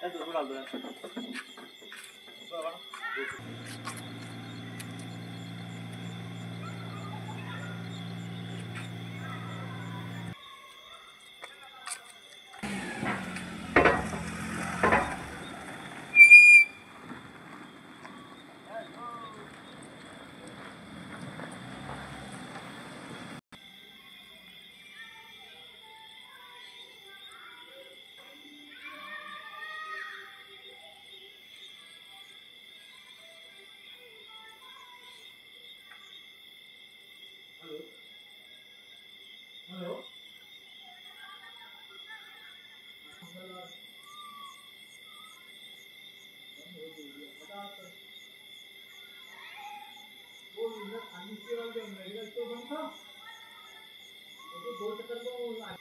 Hadi dur al dur. वो खाने के बाद मेडिकल स्टोर बंद था। तो दो चक्कर को